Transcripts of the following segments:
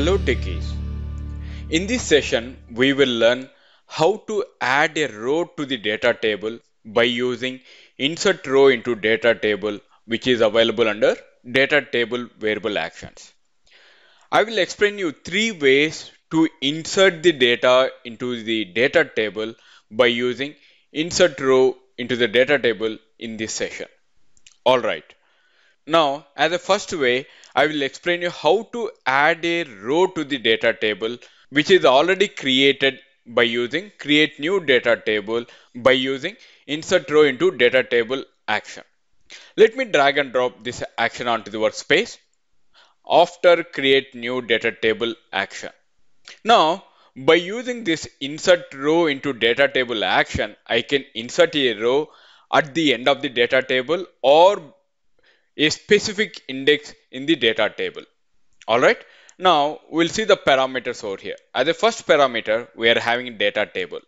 Hello Techies. In this session, we will learn how to add a row to the data table by using insert row into data table which is available under data table variable actions. I will explain you three ways to insert the data into the data table by using insert row into the data table in this session. Alright. Now, as a first way, I will explain you how to add a row to the data table which is already created by using create new data table by using insert row into data table action. Let me drag and drop this action onto the workspace after create new data table action. Now, by using this insert row into data table action, I can insert a row at the end of the data table or a specific index in the data table. Alright, now we'll see the parameters over here. As a first parameter, we are having data table.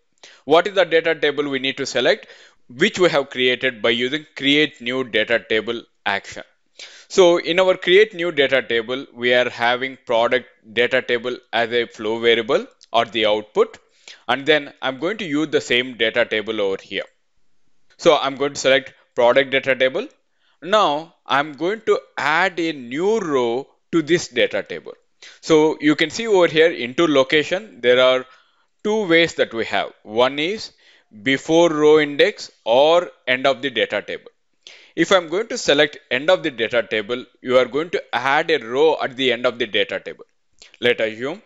What is the data table we need to select? Which we have created by using create new data table action. So in our create new data table, we are having product data table as a flow variable or the output. And then I'm going to use the same data table over here. So I'm going to select product data table now I'm going to add a new row to this data table. So you can see over here into location, there are two ways that we have. One is before row index or end of the data table. If I'm going to select end of the data table, you are going to add a row at the end of the data table. Let us assume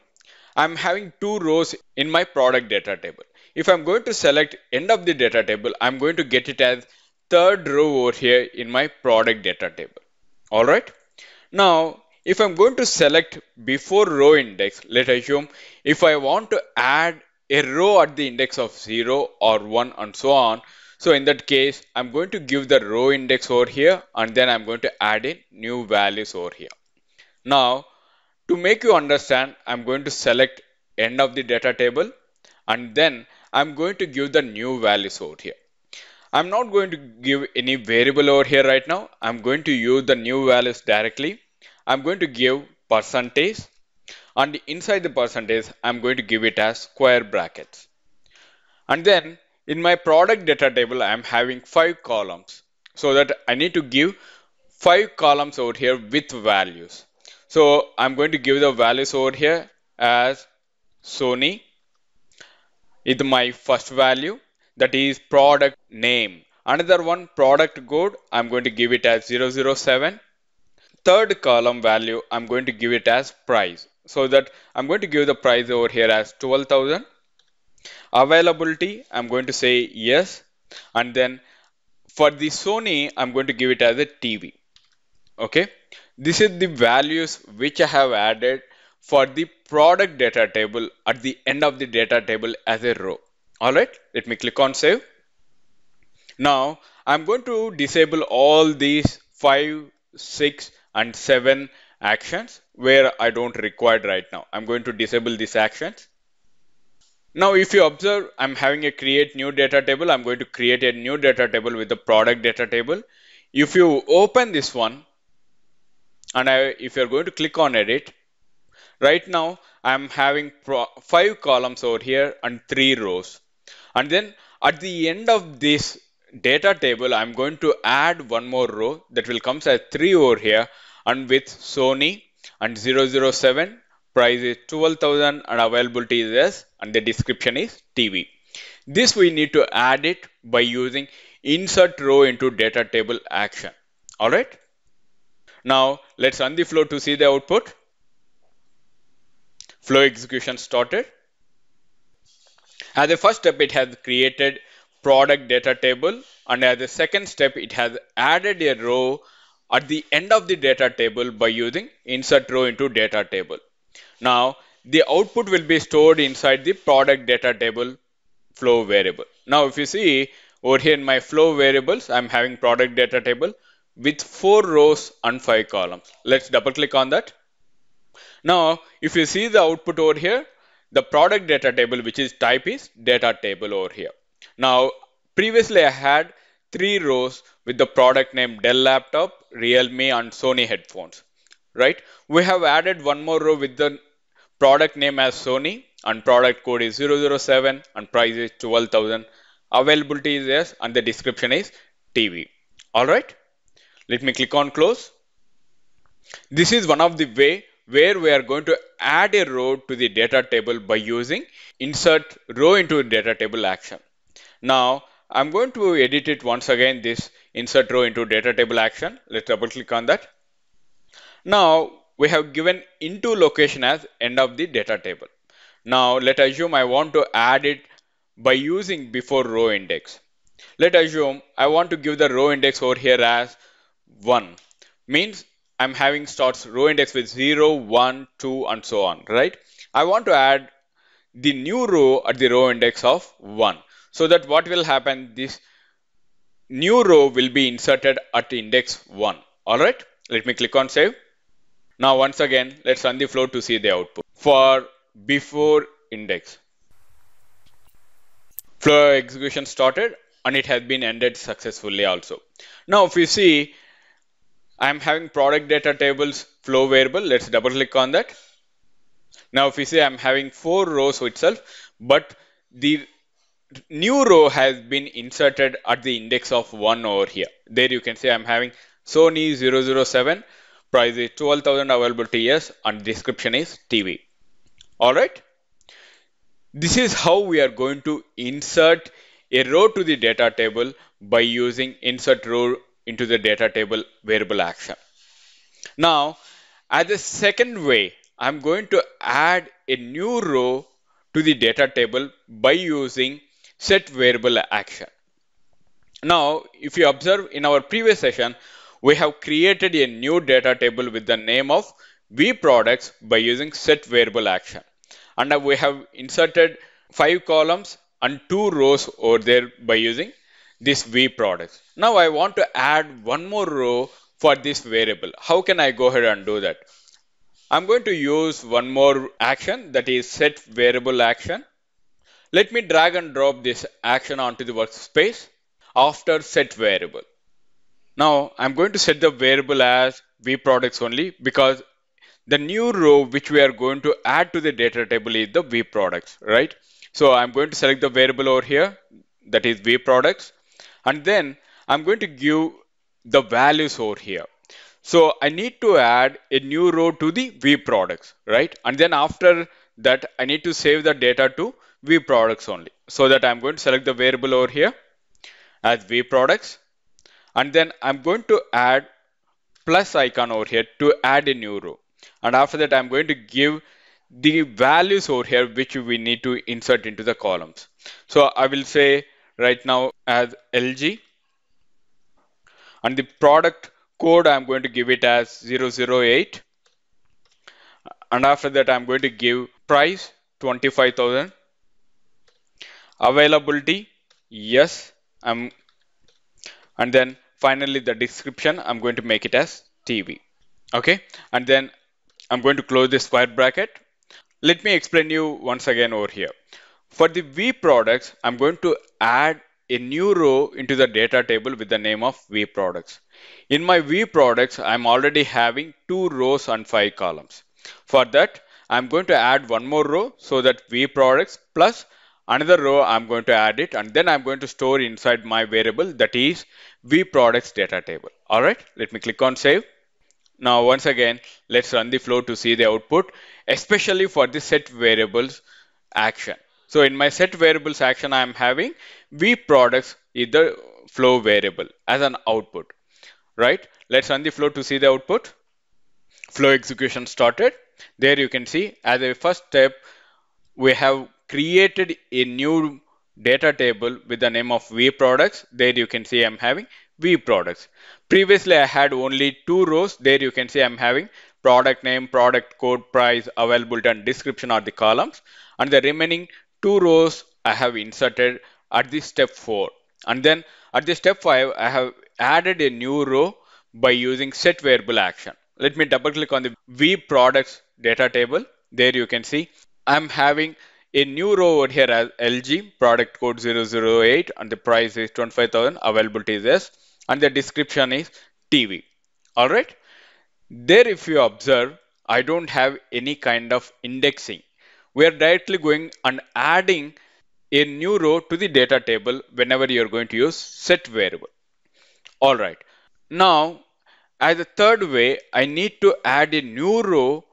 I'm having two rows in my product data table. If I'm going to select end of the data table, I'm going to get it as third row over here in my product data table. Alright. Now, if I'm going to select before row index, let's assume if I want to add a row at the index of 0 or 1 and so on. So in that case, I'm going to give the row index over here and then I'm going to add in new values over here. Now, to make you understand, I'm going to select end of the data table and then I'm going to give the new values over here. I'm not going to give any variable over here right now. I'm going to use the new values directly. I'm going to give percentage and inside the percentage, I'm going to give it as square brackets. And then in my product data table, I'm having five columns so that I need to give five columns over here with values. So I'm going to give the values over here as Sony is my first value that is product name. Another one product code, I'm going to give it as 007. Third column value, I'm going to give it as price. So that I'm going to give the price over here as 12,000. Availability, I'm going to say yes. And then for the Sony, I'm going to give it as a TV. Okay. This is the values which I have added for the product data table at the end of the data table as a row. All right, let me click on save. Now I'm going to disable all these five, six and seven actions where I don't require right now. I'm going to disable these actions. Now if you observe, I'm having a create new data table. I'm going to create a new data table with the product data table. If you open this one and I, if you're going to click on edit, right now I'm having five columns over here and three rows. And then at the end of this data table, I'm going to add one more row that will come as 3 over here and with Sony and 007 price is 12,000 and availability is S and the description is TV. This we need to add it by using insert row into data table action. Alright. Now let's run the flow to see the output. Flow execution started. As a first step, it has created product data table and as a second step, it has added a row at the end of the data table by using insert row into data table. Now, the output will be stored inside the product data table flow variable. Now, if you see over here in my flow variables, I'm having product data table with four rows and five columns. Let's double click on that. Now, if you see the output over here, the product data table which is type is data table over here. Now previously I had three rows with the product name Dell laptop, Realme and Sony headphones, right? We have added one more row with the product name as Sony and product code is 007 and price is 12,000. Availability is yes and the description is TV. Alright, let me click on close. This is one of the way where we are going to add a row to the data table by using insert row into data table action. Now I'm going to edit it once again this insert row into data table action. Let's double click on that. Now we have given into location as end of the data table. Now let assume I want to add it by using before row index. Let assume I want to give the row index over here as 1 means I'm having starts row index with 0, 1, 2 and so on, right? I want to add the new row at the row index of 1. So that what will happen, this new row will be inserted at index 1. Alright, let me click on save. Now once again, let's run the flow to see the output. For before index, flow execution started and it has been ended successfully also. Now if you see I'm having product data tables flow variable. Let's double click on that. Now if we say I'm having four rows itself, but the new row has been inserted at the index of one over here. There you can say I'm having Sony 007, price is 12,000 available TS and description is TV. Alright. This is how we are going to insert a row to the data table by using insert row into the data table variable action. Now, as a second way, I'm going to add a new row to the data table by using set variable action. Now, if you observe in our previous session, we have created a new data table with the name of V products by using set variable action. And we have inserted five columns and two rows over there by using this V products. Now I want to add one more row for this variable. How can I go ahead and do that? I'm going to use one more action that is set variable action. Let me drag and drop this action onto the workspace after set variable. Now I'm going to set the variable as V products only because the new row which we are going to add to the data table is the V products, right? So I'm going to select the variable over here that is V products and then I'm going to give the values over here. So I need to add a new row to the V products, right? And then after that, I need to save the data to V products only. So that I'm going to select the variable over here as V products. And then I'm going to add plus icon over here to add a new row. And after that, I'm going to give the values over here, which we need to insert into the columns. So I will say right now as LG and the product code I'm going to give it as 008 and after that I'm going to give price 25,000 availability yes I'm and then finally the description I'm going to make it as TV okay? And then I'm going to close this square bracket. Let me explain you once again over here for the V products, I'm going to add a new row into the data table with the name of V products. In my V products, I'm already having two rows and five columns. For that, I'm going to add one more row so that V products plus another row I'm going to add it and then I'm going to store inside my variable that is V products data table. Alright, let me click on save. Now once again, let's run the flow to see the output, especially for the set variables action. So in my set variables action, I am having V products is the flow variable as an output, right? Let's run the flow to see the output. Flow execution started. There you can see as a first step, we have created a new data table with the name of V products. There you can see I'm having V products. Previously, I had only two rows. There you can see I'm having product name, product code, price, availability, and description are the columns. And the remaining two rows I have inserted at the step 4 and then at the step 5 I have added a new row by using set variable action. Let me double click on the V products data table. There you can see I'm having a new row over here as LG product code 008 and the price is 25,000 availability is yes and the description is TV. Alright. There if you observe I don't have any kind of indexing. We are directly going and adding a new row to the data table whenever you're going to use set variable. All right. Now, as a third way, I need to add a new row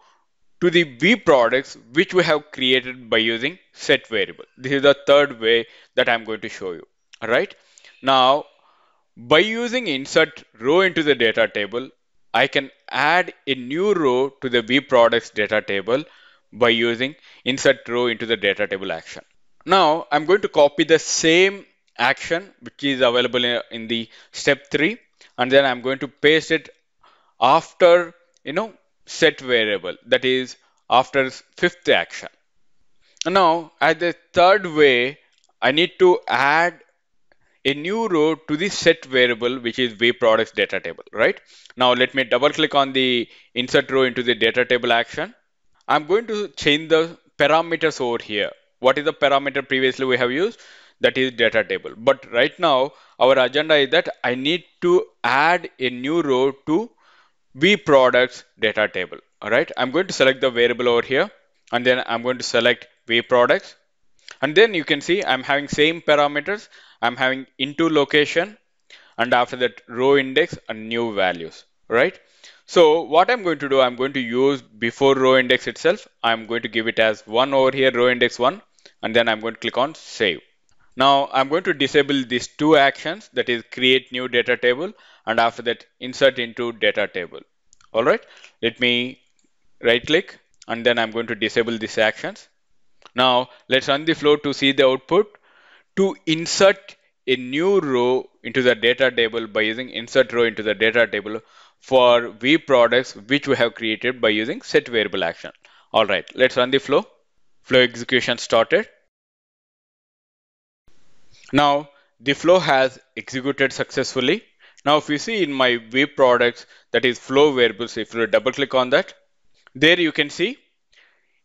to the V products which we have created by using set variable. This is the third way that I'm going to show you. All right. Now, by using insert row into the data table, I can add a new row to the V products data table by using insert row into the data table action. Now I'm going to copy the same action which is available in, the step 3 and then I'm going to paste it after you know set variable that is after fifth action. Now as the third way I need to add a new row to the set variable which is v products data table right now let me double click on the insert row into the data table action i'm going to change the parameters over here. What is the parameter previously we have used? That is data table. But right now our agenda is that I need to add a new row to v products data table. All right? I'm going to select the variable over here and then I'm going to select v products. And then you can see I'm having same parameters. I'm having into location and after that row index and new values. Right so what I'm going to do, I'm going to use before row index itself. I'm going to give it as one over here, row index one, and then I'm going to click on save. Now I'm going to disable these two actions that is create new data table and after that insert into data table. All right, let me right click and then I'm going to disable these actions. Now let's run the flow to see the output. To insert a new row into the data table by using insert row into the data table for V products which we have created by using set variable action. All right, let's run the flow. Flow execution started. Now the flow has executed successfully. Now if you see in my V products that is flow variables, if you double click on that, there you can see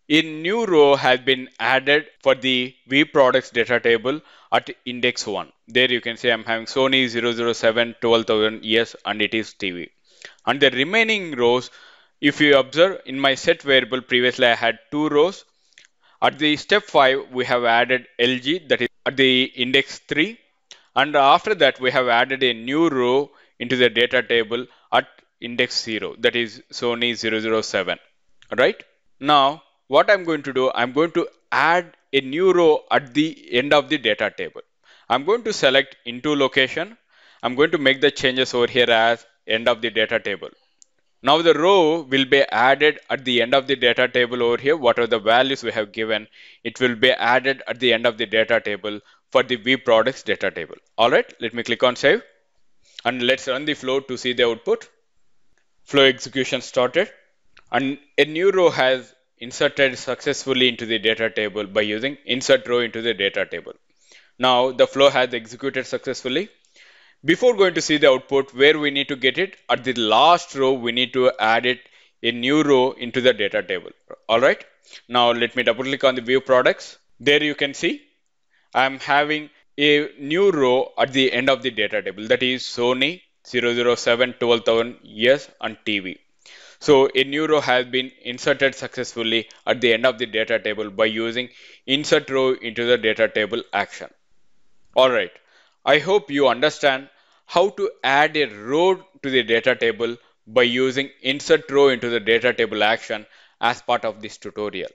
a new row has been added for the V products data table at index 1. There you can see I'm having Sony 007 12000 yes and it is TV. And the remaining rows, if you observe in my set variable previously I had two rows. At the step 5 we have added LG that is at the index 3 and after that we have added a new row into the data table at index 0 that is Sony 007 right now what I'm going to do I'm going to add a new row at the end of the data table. I'm going to select into location. I'm going to make the changes over here as end of the data table now the row will be added at the end of the data table over here. Whatever the values we have given, it will be added at the end of the data table for the V products data table. All right, let me click on save and let's run the flow to see the output. Flow execution started and a new row has inserted successfully into the data table by using insert row into the data table. Now the flow has executed successfully before going to see the output, where we need to get it, at the last row, we need to add it a new row into the data table. All right. Now let me double click on the V products. There you can see I'm having a new row at the end of the data table that is Sony 007 12000 yes and TV. So a new row has been inserted successfully at the end of the data table by using insert row into the data table action. All right. I hope you understand how to add a row to the data table by using insert row into the data table action as part of this tutorial.